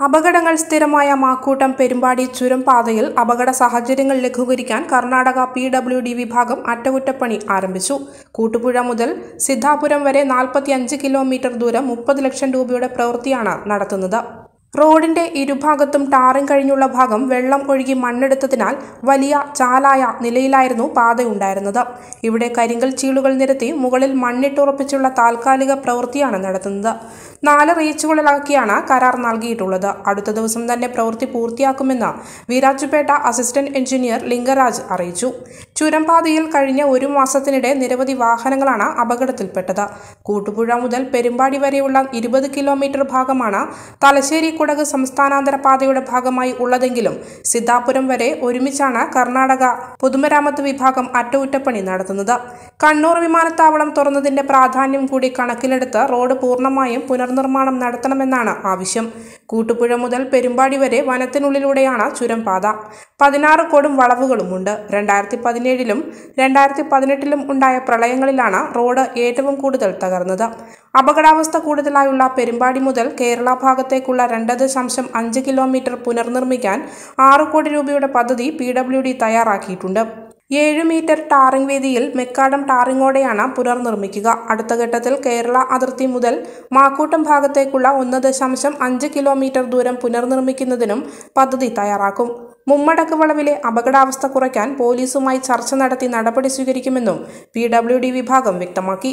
അപകടങ്ങൾ സ്ഥിരമായ മാക്കൂട്ടം പെരുമ്പാടി ചുരം പാതയിൽ അപകട സാഹചര്യങ്ങൾ ലഘൂകരിക്കാൻ കർണാടക പി ഡബ്ല്യു ഡി വിഭാഗം അറ്റകുറ്റപ്പണി ആരംഭിച്ചു. കൂട്ടുപുഴ മുതൽ സിദ്ധാപുരം വരെ നാൽപ്പത്തിയഞ്ച് കിലോമീറ്റർ ദൂരം മുപ്പത് ലക്ഷം രൂപയുടെ പ്രവൃത്തിയാണ് നടത്തുന്നത്. റോഡിന്റെ ഇരുഭാഗത്തും ടാറിങ് കഴിഞ്ഞുള്ള ഭാഗം വെള്ളം ഒഴുകി മണ്ണെടുത്തതിനാൽ വലിയ ചാലായ നിലയിലായിരുന്നു പാതയുണ്ടായിരുന്നത്. ഇവിടെ കരിങ്കൽ ചീളുകൾ നിരത്തി മുകളിൽ മണ്ണിട്ടുറപ്പിച്ചുള്ള താൽക്കാലിക പ്രവൃത്തിയാണ് നടത്തുന്നത്. നാല് റീച്ചുകളിലാക്കിയാണ് കരാർ നൽകിയിട്ടുള്ളത്. അടുത്ത ദിവസം തന്നെ പ്രവൃത്തി പൂർത്തിയാക്കുമെന്ന് വീരാജുപേട്ട അസിസ്റ്റന്റ് എഞ്ചിനീയർ ലിംഗരാജ് അറിയിച്ചു. ചുരംപാതയിൽ കഴിഞ്ഞ ഒരു മാസത്തിനിടെ നിരവധി വാഹനങ്ങളാണ് അപകടത്തിൽപ്പെട്ടത്. കൂട്ടുപുഴ മുതൽ പെരുമ്പാടി വരെയുള്ള ഇരുപത് കിലോമീറ്റർ ഭാഗമാണ് തലശ്ശേരി കുടക് സംസ്ഥാനാന്തര പാതയുടെ ഭാഗമായി ഉള്ളതെങ്കിലും സിദ്ധാപുരം വരെ ഒരുമിച്ചാണ് കർണാടക പൊതുമരാമത്ത് വിഭാഗം അറ്റകുറ്റപ്പണി നടത്തുന്നത്. കണ്ണൂർ വിമാനത്താവളം തുറന്നതിന്റെ പ്രാധാന്യം കൂടി കണക്കിലെടുത്ത് റോഡ് പൂർണമായും പുനർനിർമ്മാണം നടത്തണമെന്നാണ് ആവശ്യം. കൂട്ടുപുഴ മുതൽ പെരുമ്പാടി വരെ വനത്തിനുള്ളിലൂടെയാണ് ചുരം പാത പതിനാറ് കോടും വളവുകളുമുണ്ട്. രണ്ടായിരത്തി പതിനേഴിലും രണ്ടായിരത്തി പതിനെട്ടിലും ഉണ്ടായ പ്രളയങ്ങളിലാണ് റോഡ് ഏറ്റവും കൂടുതൽ തകർന്നത്. അപകടാവസ്ഥ കൂടുതലായുള്ള പെരുമ്പാടി മുതൽ കേരള ഭാഗത്തേക്കുള്ള രണ്ട് ദശാംശം അഞ്ച് കിലോമീറ്റർ പുനർനിർമ്മിക്കാൻ ആറ് കോടി രൂപയുടെ പദ്ധതി പി ഡബ്ല്യു ഡി തയ്യാറാക്കിയിട്ടുണ്ട്. ഏഴ് മീറ്റർ ടാറിംഗ് വേദിയിൽ മെക്കാടം ടാറിങ്ങോടെയാണ് പുനർനിർമ്മിക്കുക. അടുത്ത ഘട്ടത്തിൽ കേരള അതിർത്തി മുതൽ മാക്കൂട്ടം ഭാഗത്തേക്കുള്ള ഒന്ന് ദശാംശം അഞ്ച് കിലോമീറ്റർ ദൂരം പുനർനിർമ്മിക്കുന്നതിനും പദ്ധതി തയ്യാറാക്കും. മുമ്മടക്ക് വളവിലെ അപകടാവസ്ഥ കുറയ്ക്കാൻ പോലീസുമായി ചർച്ച നടത്തി നടപടി സ്വീകരിക്കുമെന്നും പി വിഭാഗം വ്യക്തമാക്കി.